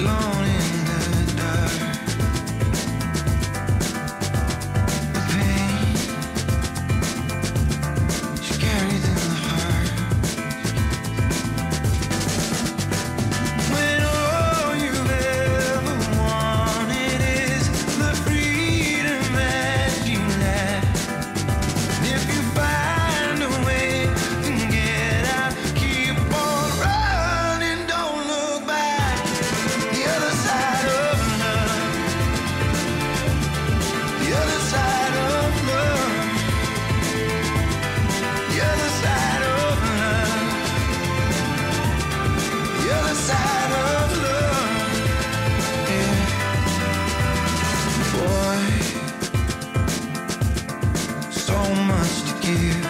alone. you.